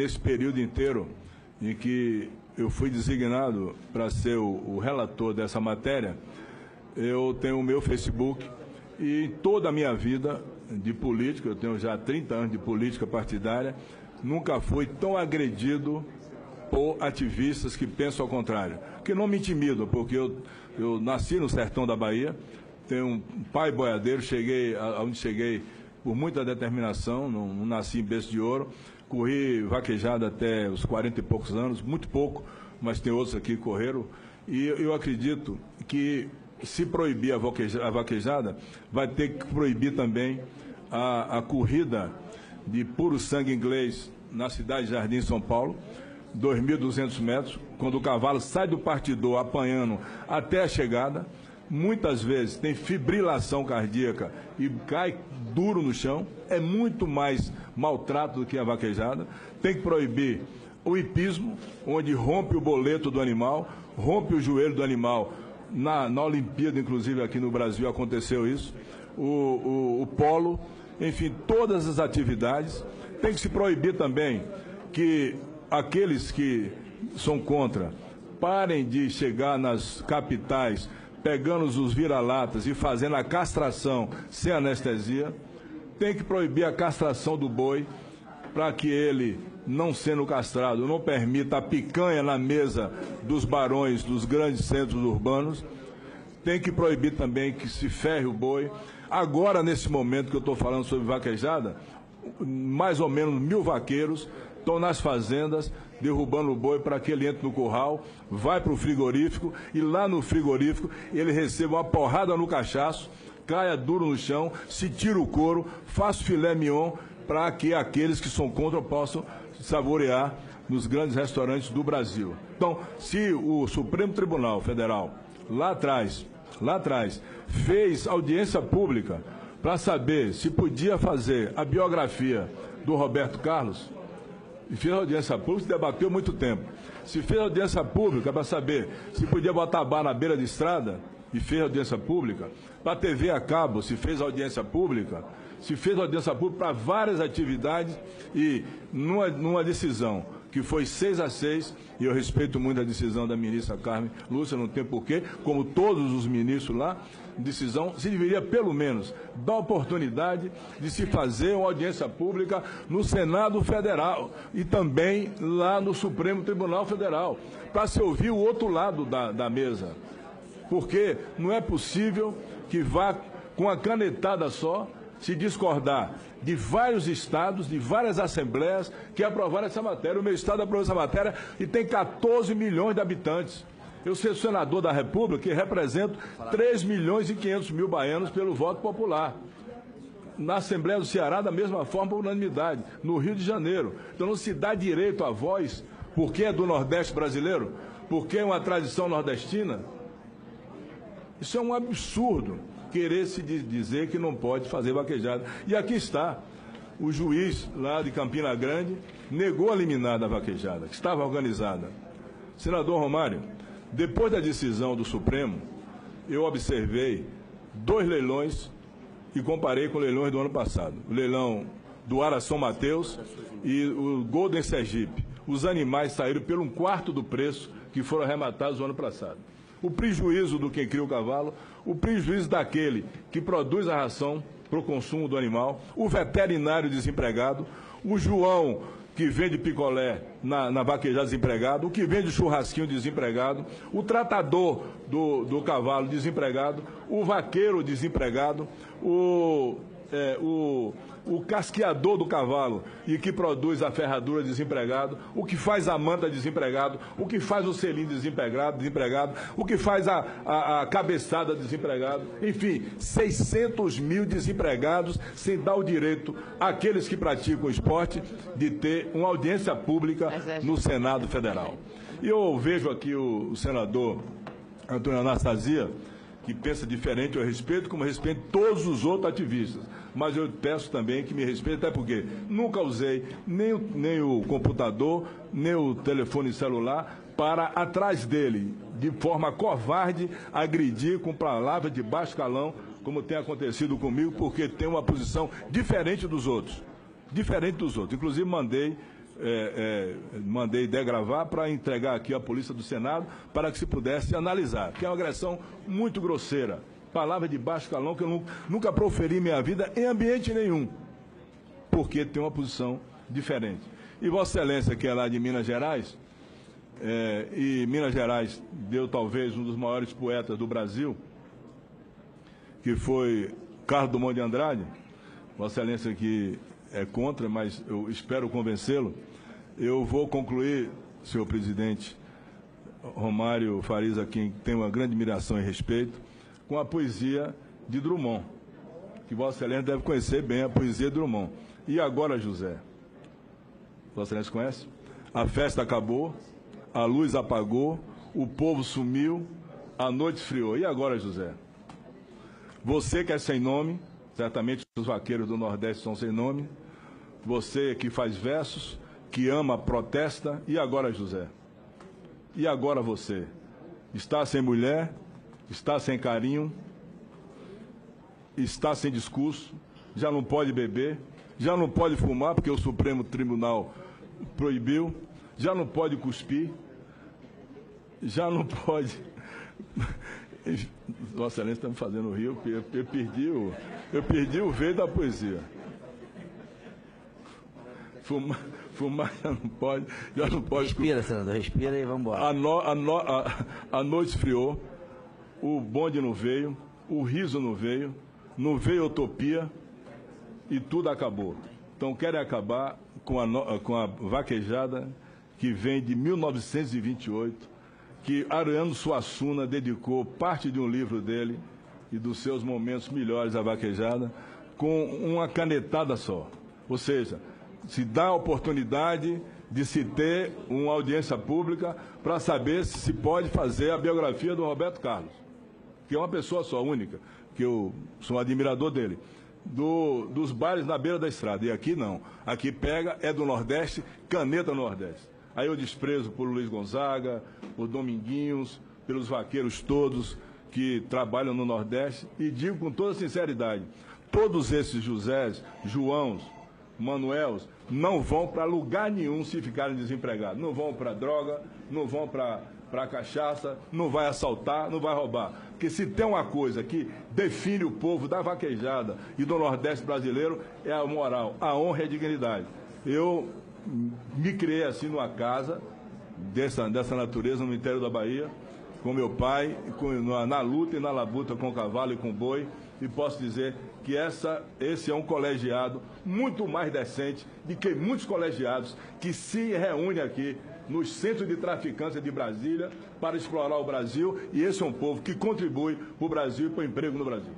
nesse período inteiro em que eu fui designado para ser o, o relator dessa matéria, eu tenho o meu Facebook e toda a minha vida de política, eu tenho já 30 anos de política partidária, nunca fui tão agredido por ativistas que pensam ao contrário. Que não me intimidam, porque eu, eu nasci no sertão da Bahia, tenho um pai boiadeiro, cheguei aonde cheguei por muita determinação, não, não nasci em berço de ouro, corri vaquejada até os 40 e poucos anos, muito pouco, mas tem outros aqui que correram, e eu acredito que se proibir a vaquejada, vai ter que proibir também a, a corrida de puro sangue inglês na cidade de Jardim, São Paulo, 2.200 metros, quando o cavalo sai do partidor apanhando até a chegada, muitas vezes tem fibrilação cardíaca e cai duro no chão, é muito mais maltrato do que a vaquejada. Tem que proibir o hipismo, onde rompe o boleto do animal, rompe o joelho do animal. Na, na Olimpíada, inclusive aqui no Brasil, aconteceu isso. O, o, o polo, enfim, todas as atividades. Tem que se proibir também que aqueles que são contra parem de chegar nas capitais pegando os vira-latas e fazendo a castração sem anestesia. Tem que proibir a castração do boi para que ele, não sendo castrado, não permita a picanha na mesa dos barões dos grandes centros urbanos. Tem que proibir também que se ferre o boi. Agora, nesse momento que eu estou falando sobre vaquejada, mais ou menos mil vaqueiros estão nas fazendas derrubando o boi para que ele entre no curral, vai para o frigorífico e lá no frigorífico ele receba uma porrada no cachaço, caia duro no chão, se tira o couro, faça filé mignon para que aqueles que são contra possam saborear nos grandes restaurantes do Brasil. Então, se o Supremo Tribunal Federal lá atrás, lá atrás, fez audiência pública para saber se podia fazer a biografia do Roberto Carlos, e fez audiência pública, se debateu muito tempo. Se fez audiência pública para saber se podia botar bar na beira de estrada, e fez audiência pública. Para a TV a cabo, se fez audiência pública. Se fez audiência pública para várias atividades e numa, numa decisão que foi 6 a 6, e eu respeito muito a decisão da ministra Carmen Lúcia, não tem porquê, como todos os ministros lá, decisão, se deveria pelo menos dar oportunidade de se fazer uma audiência pública no Senado Federal e também lá no Supremo Tribunal Federal, para se ouvir o outro lado da, da mesa. Porque não é possível que vá com a canetada só se discordar de vários estados, de várias assembleias que aprovaram essa matéria. O meu estado aprovou essa matéria e tem 14 milhões de habitantes. Eu sou senador da República e represento 3 milhões e 500 mil baianos pelo voto popular. Na Assembleia do Ceará, da mesma forma, por unanimidade. No Rio de Janeiro. Então não se dá direito à voz, porque é do Nordeste brasileiro, porque é uma tradição nordestina. Isso é um absurdo querer se dizer que não pode fazer vaquejada. E aqui está. O juiz lá de Campina Grande negou a liminar da vaquejada, que estava organizada. Senador Romário, depois da decisão do Supremo, eu observei dois leilões e comparei com leilões do ano passado. O leilão do Ara Mateus e o Golden Sergipe. Os animais saíram pelo um quarto do preço que foram arrematados no ano passado o prejuízo do que cria o cavalo, o prejuízo daquele que produz a ração para o consumo do animal, o veterinário desempregado, o João que vende picolé na, na vaquejada desempregado, o que vende churrasquinho desempregado, o tratador do, do cavalo desempregado, o vaqueiro desempregado, o, é, o o casqueador do cavalo e que produz a ferradura desempregado, o que faz a manta desempregado, o que faz o selim desempregado, desempregado o que faz a, a, a cabeçada desempregado, enfim, 600 mil desempregados sem dar o direito àqueles que praticam o esporte de ter uma audiência pública é no Senado Federal. E eu vejo aqui o, o senador Antônio Anastasia, que pensa diferente, eu respeito, como respeito todos os outros ativistas mas eu peço também que me respeite, até porque nunca usei nem o, nem o computador, nem o telefone celular para, atrás dele, de forma covarde, agredir com palavras de baixo calão, como tem acontecido comigo, porque tem uma posição diferente dos outros. Diferente dos outros. Inclusive, mandei é, é, mandei degravar para entregar aqui à Polícia do Senado para que se pudesse analisar, que é uma agressão muito grosseira. Palavra de baixo calão que eu nunca proferi em minha vida em ambiente nenhum, porque tem uma posição diferente. E Vossa Excelência, que é lá de Minas Gerais, é, e Minas Gerais deu talvez um dos maiores poetas do Brasil, que foi Carlos Dumont de Andrade, Vossa Excelência que é contra, mas eu espero convencê-lo. Eu vou concluir, senhor presidente Romário Farias, a quem tenho uma grande admiração e respeito, com a poesia de Drummond, que Vossa Excelência deve conhecer bem a poesia de Drummond. E agora, José? Vossa Excelência conhece? A festa acabou, a luz apagou, o povo sumiu, a noite esfriou. E agora, José? Você que é sem nome, certamente os vaqueiros do Nordeste são sem nome, você que faz versos, que ama, protesta, e agora, José? E agora você? Está sem mulher, está sem carinho, está sem discurso, já não pode beber, já não pode fumar, porque o Supremo Tribunal proibiu, já não pode cuspir, já não pode. Vossa Excelência está me fazendo rir, eu, eu, perdi o, eu perdi o veio da poesia. Fumar, fumar já não pode, já não pode. Respira, senador, respira e vamos embora. A, no, a, no, a, a noite esfriou, o bonde não veio, o riso não veio, não veio utopia e tudo acabou. Então querem acabar com a, com a vaquejada que vem de 1928, que Ariano Suassuna dedicou parte de um livro dele e dos seus momentos melhores à vaquejada, com uma canetada só. Ou seja, se dá a oportunidade de se ter uma audiência pública para saber se se pode fazer a biografia do Roberto Carlos, que é uma pessoa só, única, que eu sou um admirador dele. Do, dos bares na beira da estrada. E aqui não. Aqui pega, é do Nordeste, caneta Nordeste. Aí eu desprezo por Luiz Gonzaga, por Dominguinhos, pelos vaqueiros todos que trabalham no Nordeste e digo com toda sinceridade, todos esses Josés, Joãos, Manuels, não vão para lugar nenhum se ficarem desempregados. Não vão para droga, não vão para cachaça, não vai assaltar, não vai roubar. Porque se tem uma coisa que define o povo da vaquejada e do Nordeste brasileiro é a moral, a honra e a dignidade. Eu me criei assim numa casa dessa, dessa natureza no interior da Bahia, com meu pai, com, na, na luta e na labuta com cavalo e com boi, e posso dizer que essa, esse é um colegiado muito mais decente do que muitos colegiados que se reúnem aqui nos centros de traficância de Brasília para explorar o Brasil, e esse é um povo que contribui para o Brasil e para o emprego no Brasil.